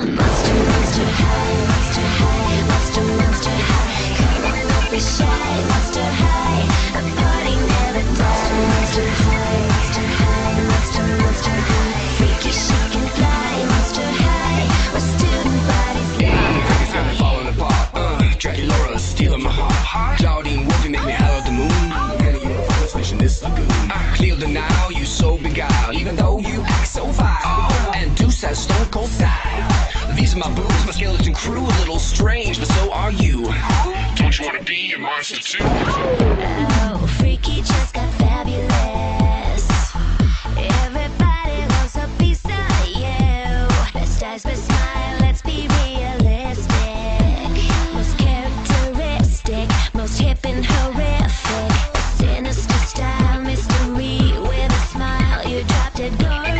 and must these are my boobs, my skeleton crew, a little strange, but so are you. Don't you wanna be a monster too? Oh, freaky just got fabulous. Everybody wants a piece of you. Best eyes, best smile, let's be realistic. Most characteristic, most hip and horrific. Sinister style, mystery with a smile. You dropped a gorgeous.